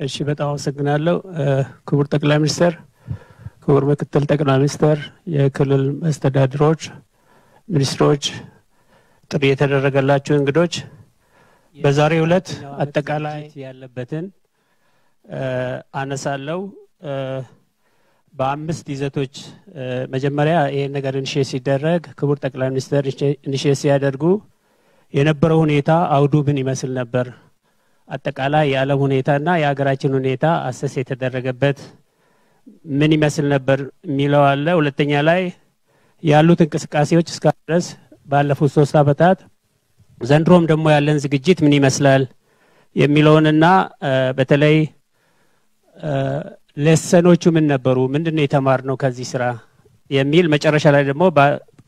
እሺ በጣም አመሰግናለሁ። ክቡር ጠቅላይ ሚኒስትር፣ ክቡር ምክትል ጠቅላይ ሚኒስትር፣ የክልል መስተዳድሮች፣ ሚኒስትሮች፣ ጥሪ የተደረገላቸው እንግዶች በዛሬው ዕለት አጠቃላይ ያለበትን አነሳለሁ። በአምስት ይዘቶች መጀመሪያ ይህን ነገር ኢኒሼት ሲደረግ ክቡር ጠቅላይ ሚኒስትር ኢኒሼት ሲያደርጉ የነበረው ሁኔታ አውዱ ምን ይመስል ነበር? አጠቃላይ የዓለም ሁኔታና የሀገራችን ሁኔታ አሰስ የተደረገበት ምን ይመስል ነበር የሚለው አለ። ሁለተኛ ላይ ያሉት እንቅስቃሴዎች እስካሁን ድረስ ባለፉት ሶስት ዓመታት ዘንድሮም ደግሞ ያለን ዝግጅት ምን ይመስላል የሚለውንና በተለይ ሌሰኖቹ ምን ነበሩ፣ ምንድን ነው የተማርነው ከዚህ ስራ የሚል መጨረሻ ላይ ደግሞ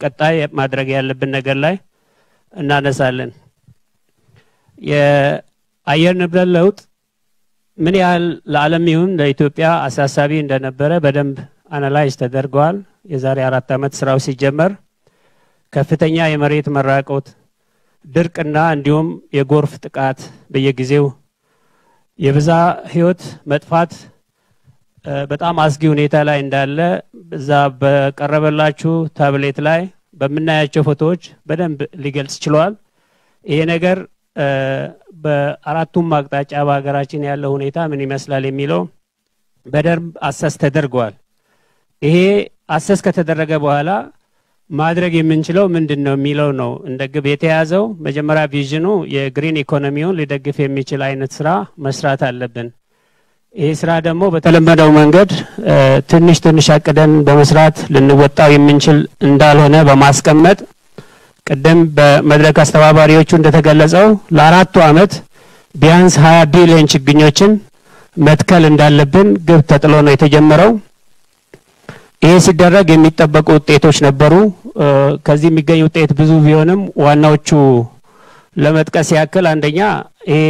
ቀጣይ ማድረግ ያለብን ነገር ላይ እናነሳለን። የአየር ንብረት ለውጥ ምን ያህል ለዓለም ይሁን ለኢትዮጵያ አሳሳቢ እንደነበረ በደንብ አናላይዝ ተደርገዋል። የዛሬ አራት ዓመት ስራው ሲጀመር ከፍተኛ የመሬት መራቆት፣ ድርቅና እንዲሁም የጎርፍ ጥቃት በየጊዜው የብዛ ህይወት መጥፋት በጣም አስጊ ሁኔታ ላይ እንዳለ እዛ በቀረበላችሁ ታብሌት ላይ በምናያቸው ፎቶዎች በደንብ ሊገልጽ ችሏል። ይሄ ነገር በአራቱም አቅጣጫ በሀገራችን ያለው ሁኔታ ምን ይመስላል የሚለው በደንብ assess ተደርገዋል። ይሄ assess ከተደረገ በኋላ ማድረግ የምንችለው ምንድን ነው የሚለው ነው እንደ ግብ የተያዘው። መጀመሪያ vision ኡ የ green economy ውን ሊደግፍ የሚችል አይነት ስራ መስራት አለብን። ይህ ስራ ደግሞ በተለመደው መንገድ ትንሽ ትንሽ አቅደን በመስራት ልንወጣው የምንችል እንዳልሆነ በማስቀመጥ ቅድም በመድረክ አስተባባሪዎቹ እንደተገለጸው ለአራቱ ዓመት ቢያንስ ሀያ ቢሊዮን ችግኞችን መትከል እንዳለብን ግብ ተጥሎ ነው የተጀመረው። ይህ ሲደረግ የሚጠበቁ ውጤቶች ነበሩ። ከዚህ የሚገኝ ውጤት ብዙ ቢሆንም ዋናዎቹ ለመጥቀስ ያክል አንደኛ ይሄ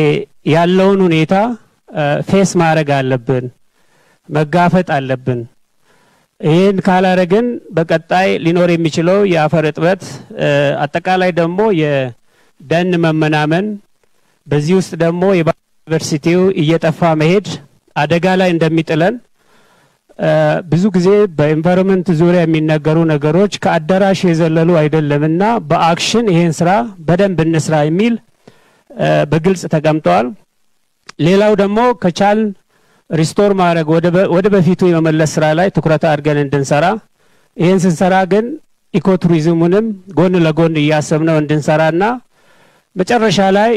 ያለውን ሁኔታ face ማድረግ አለብን፣ መጋፈጥ አለብን። ይህን ካላረግን በቀጣይ ሊኖር የሚችለው የአፈር እጥበት፣ አጠቃላይ ደግሞ የደን መመናመን፣ በዚህ ውስጥ ደግሞ የ biodiversity ው እየጠፋ መሄድ አደጋ ላይ እንደሚጥለን ብዙ ጊዜ በ environment ዙሪያ የሚነገሩ ነገሮች ከአዳራሽ የዘለሉ አይደለምና በ action ይህን ስራ በደንብ እንስራ የሚል በግልጽ ተቀምጠዋል። ሌላው ደግሞ ከቻልን restore ማድረግ ወደ በፊቱ የመመለስ ስራ ላይ ትኩረት አድርገን እንድንሰራ ይህን ስንሰራ ግን ecotourism ኡንም ጎን ለጎን እያሰብነው እንድንሰራና መጨረሻ ላይ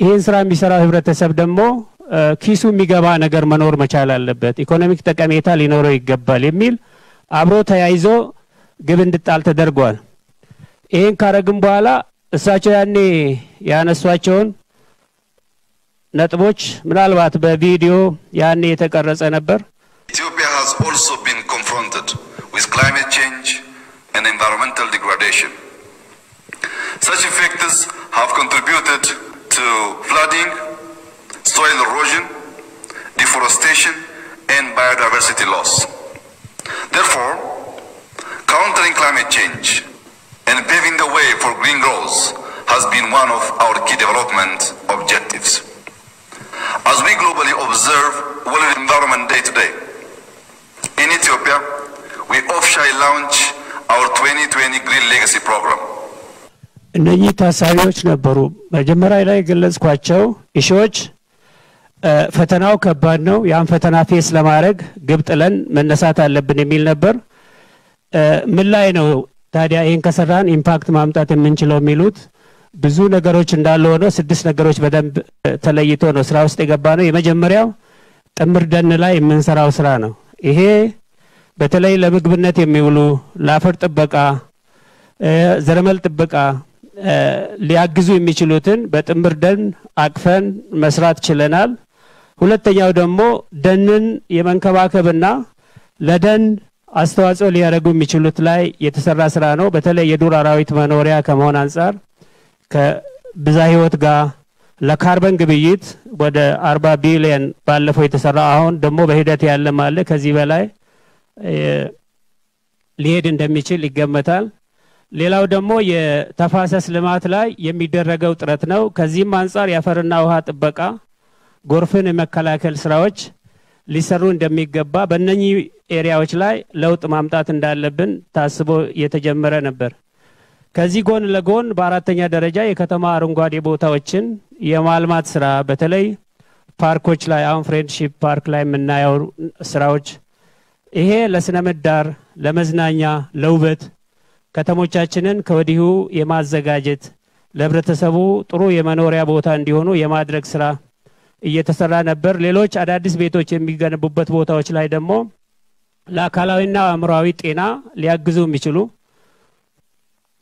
ይህን ስራ የሚሰራው ህብረተሰብ ደግሞ ኪሱ የሚገባ ነገር መኖር መቻል አለበት፣ economic ጠቀሜታ ሊኖረው ይገባል የሚል አብሮ ተያይዞ ግብ እንድጣል ተደርጓል። ይህን ካረግም በኋላ እሳቸው ያኔ ያነሷቸውን ነጥቦች ምናልባት በቪዲዮ ያኔ የተቀረጸ ነበር። Ethiopia has also been confronted with climate change and environmental degradation. Such effects have contributed to flooding, soil erosion, deforestation, and biodiversity loss. Therefore, countering climate change and paving the way for green growth has been one of our key development objectives. As we globally observe World Environment Day today, in Ethiopia, we officially launch our 2020 Green Legacy Program. እነኚህ ታሳቢዎች ነበሩ። መጀመሪያ ላይ የገለጽኳቸው issue ዎች ፈተናው ከባድ ነው። ያን ፈተና face ለማድረግ ግብ ጥለን መነሳት አለብን የሚል ነበር። ምን ላይ ነው ታዲያ ይህን ከሰራን impact ማምጣት የምንችለው የሚሉት ብዙ ነገሮች እንዳለ ሆነው ስድስት ነገሮች በደንብ ተለይቶ ነው ስራ ውስጥ የገባነው። የመጀመሪያው ጥምር ደን ላይ የምንሰራው ስራ ነው። ይሄ በተለይ ለምግብነት የሚውሉ ለአፈር ጥበቃ፣ ዘረመል ጥበቃ ሊያግዙ የሚችሉትን በጥምር ደን አቅፈን መስራት ችለናል። ሁለተኛው ደግሞ ደንን የመንከባከብና ለደን አስተዋጽኦ ሊያደርጉ የሚችሉት ላይ የተሰራ ስራ ነው። በተለይ የዱር አራዊት መኖሪያ ከመሆን አንጻር ከብዛ ህይወት ጋር ለካርበን ግብይት ወደ አርባ ቢሊየን ባለፈው የተሰራ አሁን ደግሞ በሂደት ያለም አለ ከዚህ በላይ ሊሄድ እንደሚችል ይገመታል። ሌላው ደግሞ የተፋሰስ ልማት ላይ የሚደረገው ጥረት ነው። ከዚህም አንጻር የአፈርና ውሃ ጥበቃ ጎርፍን የመከላከል ስራዎች ሊሰሩ እንደሚገባ በእነኚህ area ዎች ላይ ለውጥ ማምጣት እንዳለብን ታስቦ የተጀመረ ነበር። ከዚህ ጎን ለጎን በአራተኛ ደረጃ የከተማ አረንጓዴ ቦታዎችን የማልማት ስራ በተለይ ፓርኮች ላይ አሁን ፍሬንድሺፕ ፓርክ ላይ የምናየው ስራዎች ይሄ ለስነ ምህዳር፣ ለመዝናኛ፣ ለውበት ከተሞቻችንን ከወዲሁ የማዘጋጀት ለህብረተሰቡ ጥሩ የመኖሪያ ቦታ እንዲሆኑ የማድረግ ስራ እየተሰራ ነበር። ሌሎች አዳዲስ ቤቶች የሚገነቡበት ቦታዎች ላይ ደግሞ ለአካላዊና አእምሯዊ ጤና ሊያግዙ የሚችሉ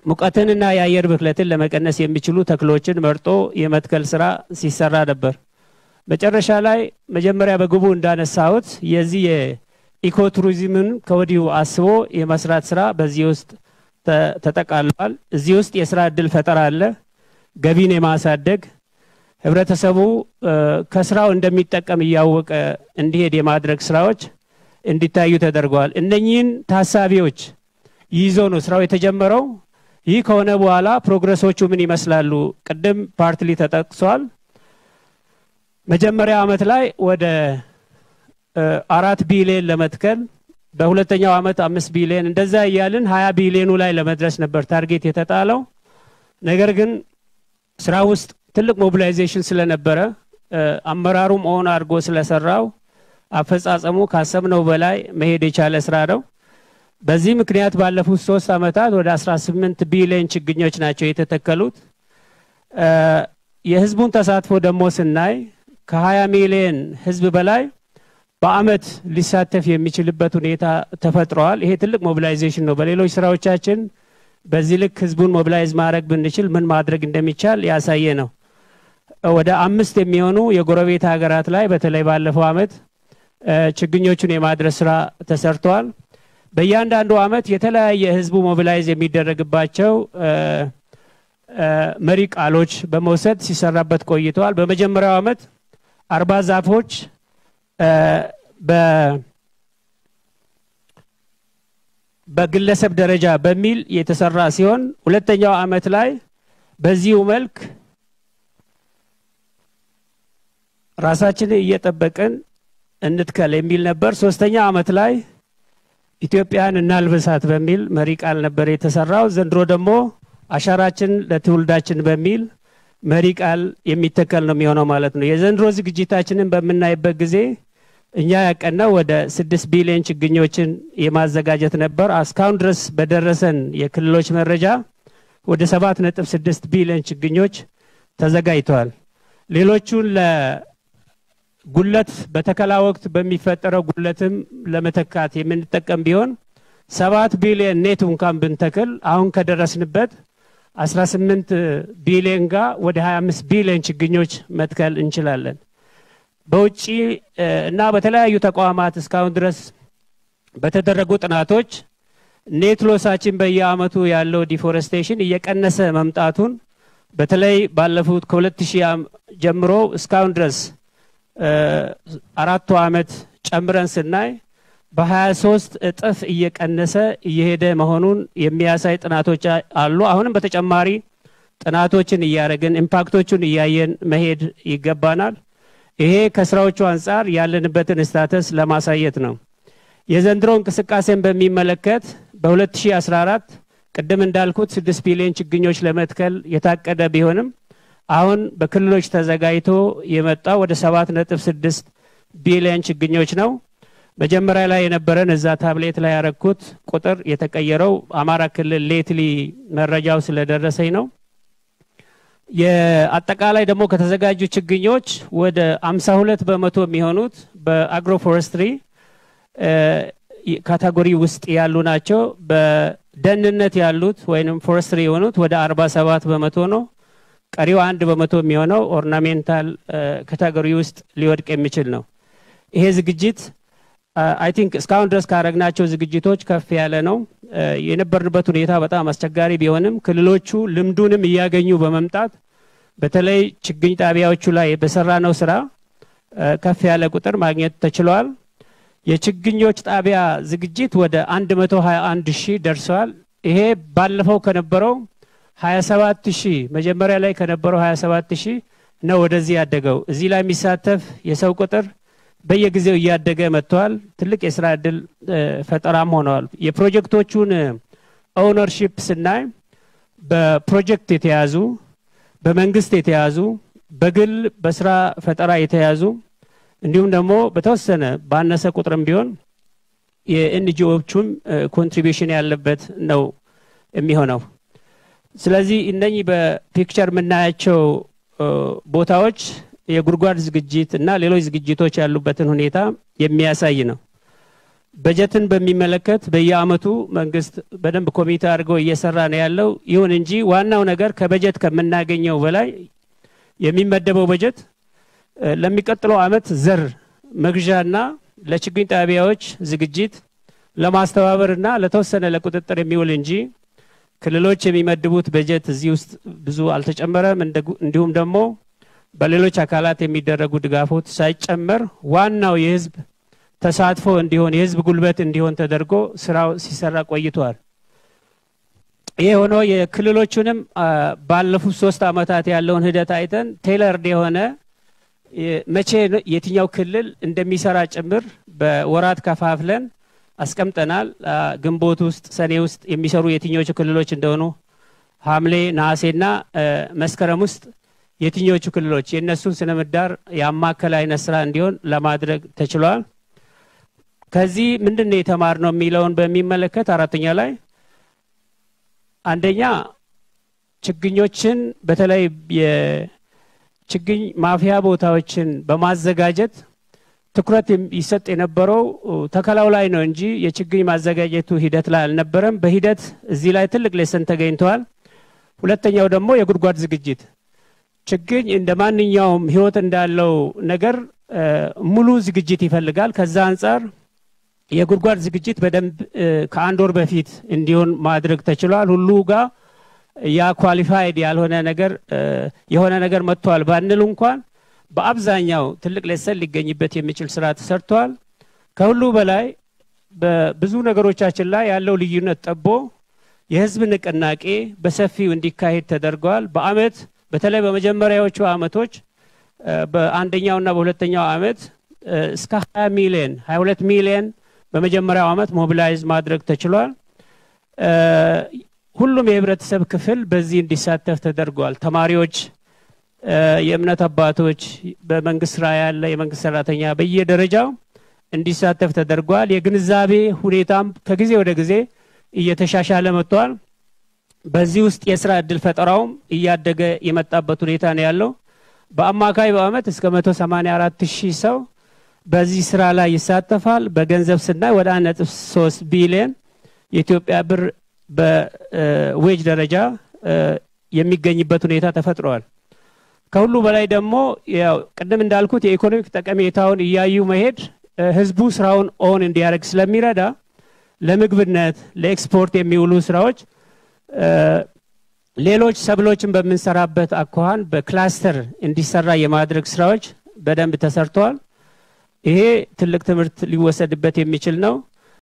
ሙቀትንና የአየር ብክለትን ለመቀነስ የሚችሉ ተክሎችን መርጦ የመትከል ስራ ሲሰራ ነበር። መጨረሻ ላይ መጀመሪያ በግቡ እንዳነሳሁት የዚህ የኢኮ ቱሪዝምን ከወዲሁ አስቦ የመስራት ስራ በዚህ ውስጥ ተጠቃሏል። እዚህ ውስጥ የስራ እድል ፈጠራ አለ። ገቢን የማሳደግ ህብረተሰቡ ከስራው እንደሚጠቀም እያወቀ እንዲሄድ የማድረግ ስራዎች እንዲታዩ ተደርገዋል። እነኚህን ታሳቢዎች ይዞ ነው ስራው የተጀመረው። ይህ ከሆነ በኋላ progress ኦቹ ምን ይመስላሉ? ቅድም partly ተጠቅሷል። መጀመሪያ አመት ላይ ወደ አራት ቢሊዮን ለመትከል በሁለተኛው አመት አምስት ቢሊዮን እንደዛ እያልን ሀያ ቢሊዮኑ ላይ ለመድረስ ነበር target የተጣለው። ነገር ግን ስራ ውስጥ ትልቅ mobilization ስለነበረ አመራሩም own አድርጎ ስለሰራው አፈጻጸሙ ካሰብነው በላይ መሄድ የቻለ ስራ ነው። በዚህ ምክንያት ባለፉት ሶስት አመታት ወደ 18 ቢሊዮን ችግኞች ናቸው የተተከሉት። የህዝቡን ተሳትፎ ደግሞ ስናይ ከ20 ሚሊዮን ህዝብ በላይ በአመት ሊሳተፍ የሚችልበት ሁኔታ ተፈጥረዋል። ይሄ ትልቅ mobilization ነው። በሌሎች ስራዎቻችን በዚህ ልክ ህዝቡን mobilize ማድረግ ብንችል ምን ማድረግ እንደሚቻል ያሳየ ነው። ወደ አምስት የሚሆኑ የጎረቤት ሀገራት ላይ በተለይ ባለፈው አመት ችግኞቹን የማድረስ ስራ ተሰርተዋል። በእያንዳንዱ አመት የተለያየ ህዝቡ mobilize የሚደረግባቸው መሪ ቃሎች በመውሰድ ሲሰራበት ቆይተዋል። በመጀመሪያው አመት አርባ ዛፎች በግለሰብ ደረጃ በሚል የተሰራ ሲሆን ሁለተኛው አመት ላይ በዚሁ መልክ ራሳችንን እየጠበቅን እንትከል የሚል ነበር። ሶስተኛ አመት ላይ ኢትዮጵያን እናልብሳት በሚል መሪ ቃል ነበር የተሰራው። ዘንድሮ ደግሞ አሻራችን ለትውልዳችን በሚል መሪ ቃል የሚተከል ነው የሚሆነው ማለት ነው። የዘንድሮ ዝግጅታችንን በምናይበት ጊዜ እኛ ያቀናው ወደ ስድስት ቢሊዮን ችግኞችን የማዘጋጀት ነበር። እስካሁን ድረስ በደረሰን የክልሎች መረጃ ወደ ሰባት ነጥብ ስድስት ቢሊዮን ችግኞች ተዘጋጅተዋል። ሌሎቹን ለጉድለት በተከላ ወቅት በሚፈጠረው ጉድለትም ለመተካት የምንጠቀም ቢሆን ሰባት ቢሊዮን net እንኳን ብንተክል አሁን ከደረስንበት 18 ቢሊዮን ጋር ወደ 25 ቢሊዮን ችግኞች መትከል እንችላለን። በውጭ እና በተለያዩ ተቋማት እስካሁን ድረስ በተደረጉ ጥናቶች net loss አችን በየአመቱ ያለው deforestation እየቀነሰ መምጣቱን በተለይ ባለፉት ከ2000 ጀምሮ እስካሁን ድረስ አራቱ አመት ጨምረን ስናይ በ23 እጥፍ እየቀነሰ እየሄደ መሆኑን የሚያሳይ ጥናቶች አሉ። አሁንም በተጨማሪ ጥናቶችን እያደረግን impact ኦቹን እያየን መሄድ ይገባናል። ይሄ ከስራዎቹ አንጻር ያለንበትን status ለማሳየት ነው። የዘንድሮ እንቅስቃሴን በሚመለከት በ2014 ቅድም እንዳልኩት 6 ቢሊዮን ችግኞች ለመትከል የታቀደ ቢሆንም አሁን በክልሎች ተዘጋጅቶ የመጣው ወደ 7.6 ቢሊዮን ችግኞች ነው። መጀመሪያ ላይ የነበረን እዛ ታብሌት ላይ ያረኩት ቁጥር የተቀየረው አማራ ክልል lately መረጃው ስለደረሰኝ ነው። የአጠቃላይ ደግሞ ከተዘጋጁ ችግኞች ወደ 52 በመቶ የሚሆኑት በ agroforestry category ውስጥ ያሉ ናቸው። በደንነት ያሉት ወይም forestry የሆኑት ወደ 47 በመቶ ነው። ቀሪው አንድ በመቶ የሚሆነው ornamental category ውስጥ ሊወድቅ የሚችል ነው። ይሄ ዝግጅት I think እስካሁን ድረስ ካረግናቸው ዝግጅቶች ከፍ ያለ ነው። የነበርንበት ሁኔታ በጣም አስቸጋሪ ቢሆንም ክልሎቹ ልምዱንም እያገኙ በመምጣት በተለይ ችግኝ ጣቢያዎቹ ላይ በሰራነው ስራ ከፍ ያለ ቁጥር ማግኘት ተችሏል። የችግኞች ጣቢያ ዝግጅት ወደ 121 ሺህ ደርሰዋል። ይሄ ባለፈው ከነበረው 27 ሺህ መጀመሪያ ላይ ከነበረው 27 ሺህ ነው ወደዚህ ያደገው። እዚህ ላይ የሚሳተፍ የሰው ቁጥር በየጊዜው እያደገ መጥተዋል። ትልቅ የስራ እድል ፈጠራም ሆነዋል። የፕሮጀክቶቹን ownership ስናይ በፕሮጀክት የተያዙ በመንግስት የተያዙ በግል በስራ ፈጠራ የተያዙ እንዲሁም ደግሞ በተወሰነ ባነሰ ቁጥርም ቢሆን የ NGO ዎቹም contribution ያለበት ነው የሚሆነው። ስለዚህ እነኚህ በ picture የምናያቸው ቦታዎች የጉድጓድ ዝግጅት እና ሌሎች ዝግጅቶች ያሉበትን ሁኔታ የሚያሳይ ነው። በጀትን በሚመለከት በየአመቱ መንግስት በደንብ ኮሚቴ አድርገው እየሰራ ነው ያለው። ይሁን እንጂ ዋናው ነገር ከበጀት ከምናገኘው በላይ የሚመደበው በጀት ለሚቀጥለው አመት ዘር መግዣና ለችግኝ ጣቢያዎች ዝግጅት ለማስተባበርና ለተወሰነ ለቁጥጥር የሚውል እንጂ ክልሎች የሚመድቡት በጀት እዚህ ውስጥ ብዙ አልተጨመረም። እንዲሁም ደግሞ በሌሎች አካላት የሚደረጉ ድጋፎች ሳይጨመር ዋናው የህዝብ ተሳትፎ እንዲሆን የህዝብ ጉልበት እንዲሆን ተደርጎ ስራው ሲሰራ ቆይቷል። ይህ ሆኖ የክልሎቹንም ባለፉት ሶስት አመታት ያለውን ሂደት አይተን ቴለርድ የሆነ መቼ የትኛው ክልል እንደሚሰራ ጭምር በወራት ከፋፍለን አስቀምጠናል። ግንቦት ውስጥ፣ ሰኔ ውስጥ የሚሰሩ የትኞቹ ክልሎች እንደሆኑ ሐምሌ፣ ነሐሴና መስከረም ውስጥ የትኞቹ ክልሎች የእነሱን ስነ ምህዳር ያማከለ አይነት ስራ እንዲሆን ለማድረግ ተችሏል። ከዚህ ምንድን ነው የተማርነው የሚለውን በሚመለከት አራተኛ ላይ አንደኛ ችግኞችን በተለይ የችግኝ ማፍያ ቦታዎችን በማዘጋጀት ትኩረት ይሰጥ የነበረው ተከላው ላይ ነው እንጂ የችግኝ ማዘጋጀቱ ሂደት ላይ አልነበረም። በሂደት እዚህ ላይ ትልቅ lesson ተገኝተዋል። ሁለተኛው ደግሞ የጉድጓድ ዝግጅት ችግኝ እንደ ማንኛውም ህይወት እንዳለው ነገር ሙሉ ዝግጅት ይፈልጋል። ከዛ አንጻር የጉድጓድ ዝግጅት በደንብ ከአንድ ወር በፊት እንዲሆን ማድረግ ተችሏል። ሁሉ ጋር ያ qualified ያልሆነ ነገር የሆነ ነገር መጥቷል ባንል እንኳን በአብዛኛው ትልቅ lesson ሊገኝበት የሚችል ስራ ተሰርተዋል። ከሁሉ በላይ በብዙ ነገሮቻችን ላይ ያለው ልዩነት ጠቦ የህዝብ ንቅናቄ በሰፊው እንዲካሄድ ተደርገዋል። በአመት በተለይ በመጀመሪያዎቹ አመቶች በአንደኛውና በሁለተኛው አመት እስከ 20 ሚሊዮን 22 ሚሊዮን በመጀመሪያው አመት mobilize ማድረግ ተችሏል። ሁሉም የህብረተሰብ ክፍል በዚህ እንዲሳተፍ ተደርጓል። ተማሪዎች፣ የእምነት አባቶች፣ በመንግስት ስራ ያለ የመንግስት ሰራተኛ በየደረጃው እንዲሳተፍ ተደርጓል። የግንዛቤ ሁኔታም ከጊዜ ወደ ጊዜ እየተሻሻለ መጥቷል። በዚህ ውስጥ የስራ እድል ፈጠራውም እያደገ የመጣበት ሁኔታ ነው ያለው። በአማካይ በአመት እስከ 184 ሺህ ሰው በዚህ ስራ ላይ ይሳተፋል። በገንዘብ ስናይ ወደ 1.3 ቢሊዮን የኢትዮጵያ ብር በዌጅ ደረጃ የሚገኝበት ሁኔታ ተፈጥሯል። ከሁሉ በላይ ደግሞ ቅድም እንዳልኩት የ economic ጠቀሜታውን እያዩ መሄድ ህዝቡ ስራውን own እንዲያደርግ ስለሚረዳ ለምግብነት፣ ለኤክስፖርት የሚውሉ ስራዎች ሌሎች ሰብሎችን በምንሰራበት አኳኋን በ cluster እንዲሰራ የማድረግ ስራዎች በደንብ ተሰርተዋል። ይሄ ትልቅ ትምህርት ሊወሰድበት የሚችል ነው።